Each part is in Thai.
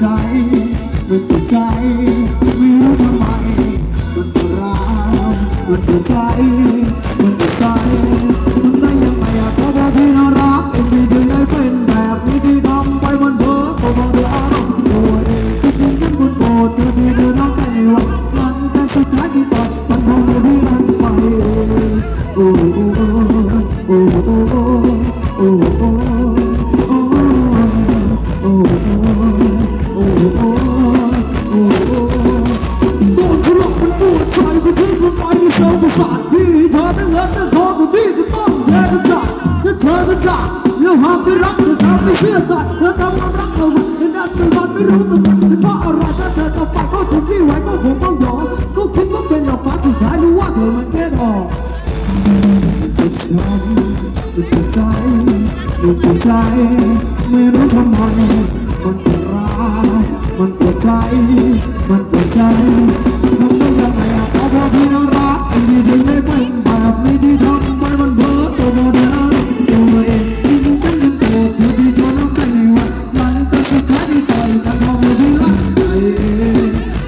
ใจมันปวใจ ไม่รู้ทำไม มันปวร้าวมันปวใจ มันปวใจ มันได้ยังไงอะเพราะว่าพี่น่ารักเอ็มวีจึงได้เป็นแบบนี้ที่ทำไปมันเพ้อก็มองดูอารมณ์ตัวเองที่จริงฉังคุณโกรธเธอที่เธอรักใจวัานั้นแค่สุดท้ายที่ตอบมันคงไม่ได้าไปรักเธอเธไม่เชื่อใจเธอทำความรักเธอวันเธอนัดเธอวันไม่รู้ตัวเป็นเพราะอะไรถ้าเธอจะไปก็ทงไม่ไหวก็คงต้องยอมก็คิดว่าเป็นดอกฟ้าสุดท้ายรู้ว่าเธอมันแค่ดอกติดใจติดใจติดใจไม่รู้ทำไม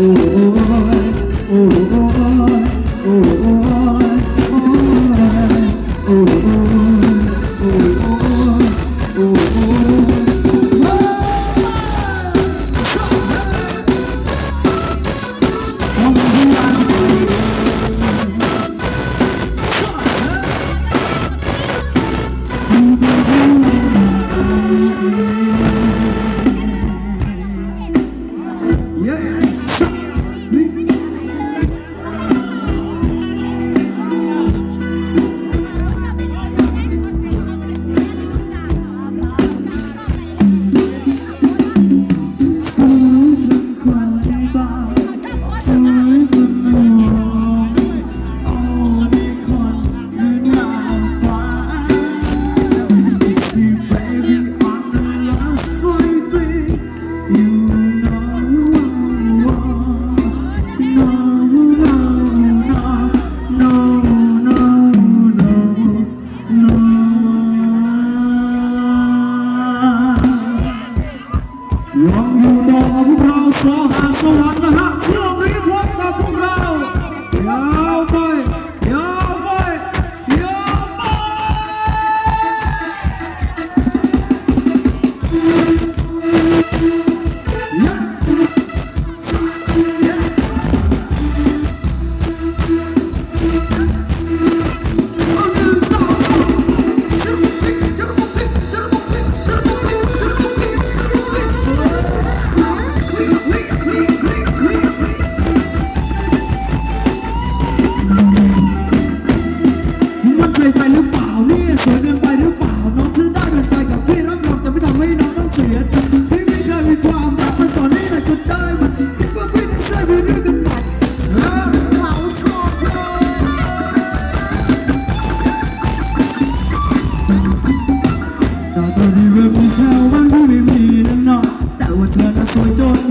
You.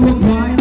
Why?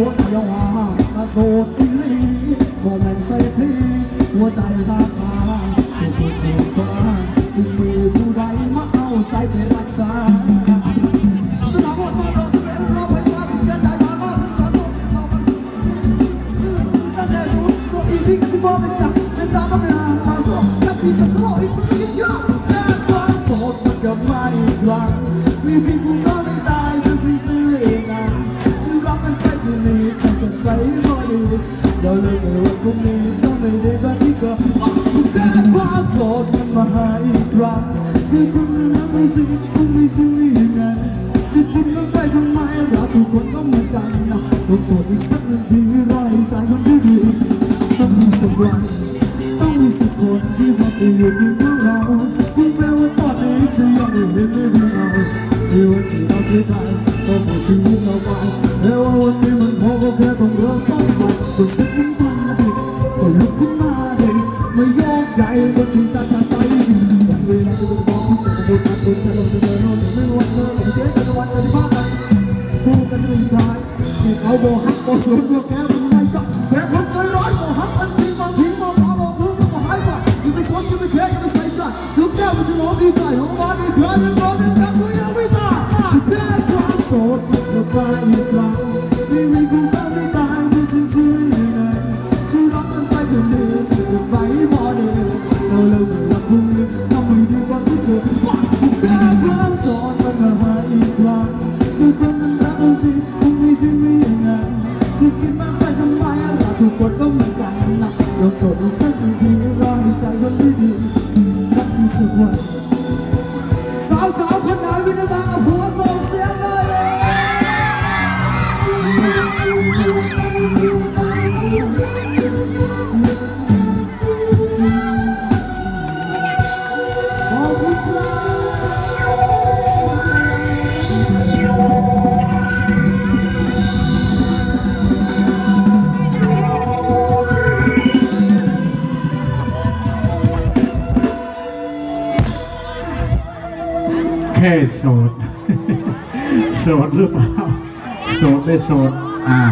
หัวใจยองหามาโสดอีหลีโมเมนต์ใส่พลงหัวใจสาขา มาหาอีกครั้งคือคุณนั้นไม่ใช่คุณไม่ใช่อย่างนั้นจะคิดว่าไปทำไมเราทุกคนต้องเหมือนกันนะต้องสดอีกสักหนึ่งทีไรใจคนที่ดีต้องมีสักวันต้องมีสักคนที่พอจะอยู่ที่พวกเราถึงแม้ว่าตอนนี้ฉันยังไม่เห็นไม่เป็นเราในวันที่เราเสียใจต้องหมดชีวิตเราไปแม้ว่าวันนี้มันพอก็แค่ต้องเริ่มต้นใหม่ คนจะลงจะเดินโน่นไม่รู้วันเธอไม่เสียใจวันเดินพลาดกันพูดกันสุดท้ายที่เขาบอกฮักบอกสวนบอกแกเป็นไงจ๊ะแกคนใจร้อนบอกฮักมันจริงบางทีมองมาบอกรู้ก็บอกหายไปยังไม่สนยังไม่แคร์ยังไม่ใส่ใจทุกแก้วมันจะร้องดีใจของวันนี้เคยยังร้องยังรักกูยังไม่ตายแค่ความโสดมันก็ไปอีกครั้งไม่มีกูก็ไม่ตายไม่ฉันชื่อยังไงฉันรักมันไปเดี๋ยวนี้แต่ก็ไปบ่ได้ สาวสาวๆคนไหนมีน้ำตา โสด โสดหรือเปล่า โสดไม่โสด อ่า